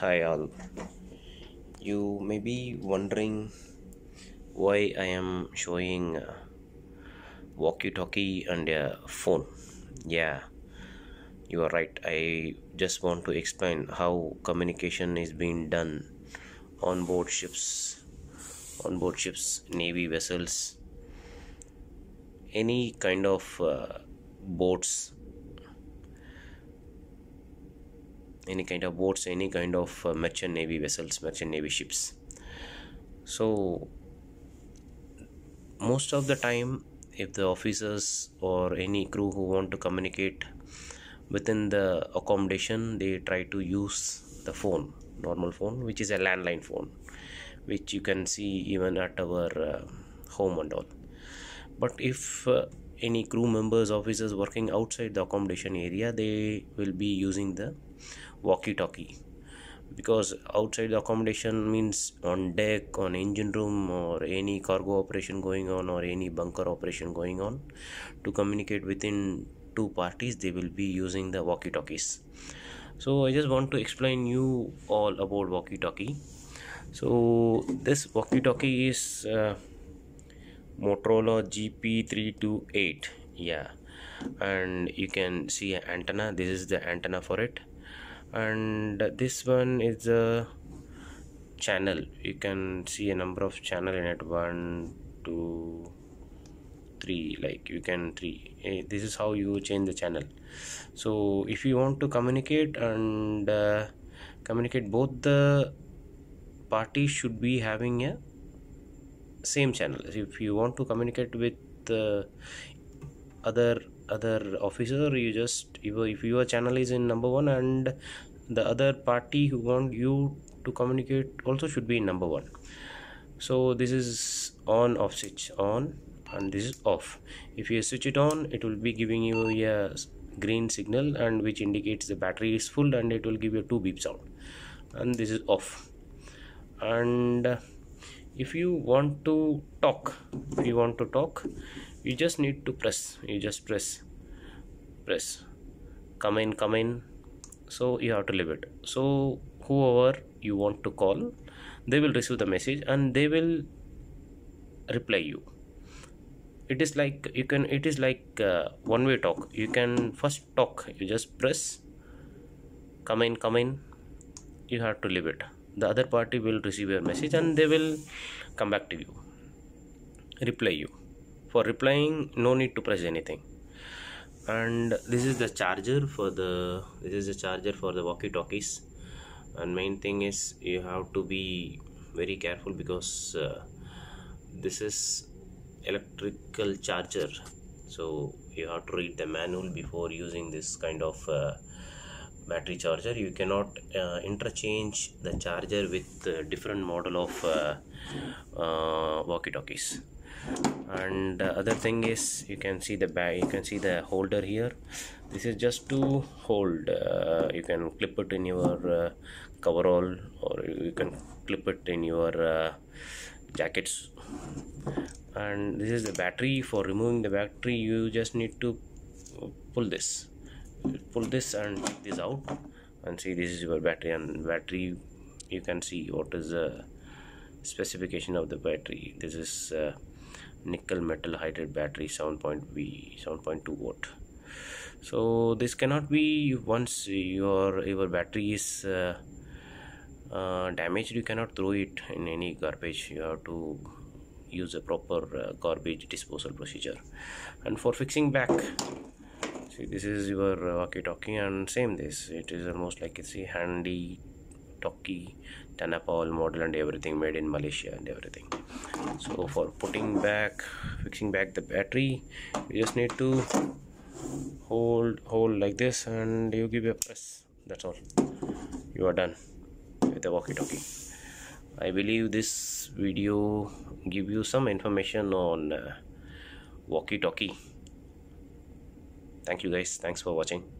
Hi all. You may be wondering why I am showing uh, walkie-talkie and a phone. Yeah, you are right. I just want to explain how communication is being done on board ships, on board ships, navy vessels, any kind of uh, boats any kind of boats any kind of uh, merchant navy vessels merchant navy ships. So most of the time if the officers or any crew who want to communicate within the accommodation they try to use the phone normal phone which is a landline phone which you can see even at our uh, home and all. But if uh, any crew members officers working outside the accommodation area they will be using the walkie talkie because outside the accommodation means on deck on engine room or any cargo operation going on or any bunker operation going on to communicate within two parties they will be using the walkie talkies so i just want to explain you all about walkie talkie so this walkie talkie is uh, motorola gp328 yeah. And you can see an antenna. This is the antenna for it and this one is a channel. You can see a number of channel in it. One two three like you can three. Eh, this is how you change the channel. So if you want to communicate and uh, communicate both the parties should be having a same channel. If you want to communicate with uh, other other officer you just if your channel is in number one and the other party who want you to communicate also should be in number one. So this is on off switch on and this is off. If you switch it on it will be giving you a green signal and which indicates the battery is full and it will give you two beep sound and this is off. And if you want to talk if you want to talk you just need to press. You just press. Press. Come in come in. So you have to leave it. So whoever you want to call they will receive the message and they will reply you. It is like you can it is like uh, one way talk. You can first talk. You just press. Come in come in. You have to leave it. The other party will receive your message and they will come back to you. Reply you for replying no need to press anything. And this is the charger for the this is the charger for the walkie talkies and main thing is you have to be very careful because uh, this is electrical charger. So you have to read the manual before using this kind of uh, battery charger. You cannot uh, interchange the charger with uh, different model of uh, uh, walkie-talkies and the other thing is you can see the bag you can see the holder here. This is just to hold uh, you can clip it in your uh, coverall or you can clip it in your uh, jackets. And this is the battery. For removing the battery you just need to pull this. Pull this and take this out and see this is your battery. And battery you can see what is the specification of the battery. This is uh, nickel metal hydride battery 7.V 7.2 watt so this cannot be once your your battery is uh, uh, damaged you cannot throw it in any garbage. You have to use a proper uh, garbage disposal procedure. And for fixing back see this is your walkie-talkie and same this. It is almost like it's a handy talkie Tanapol model and everything made in Malaysia and everything so for putting back fixing back the battery you just need to hold hold like this and you give a press. That's all. You are done with the walkie-talkie. I believe this video give you some information on uh, walkie-talkie. Thank you guys. Thanks for watching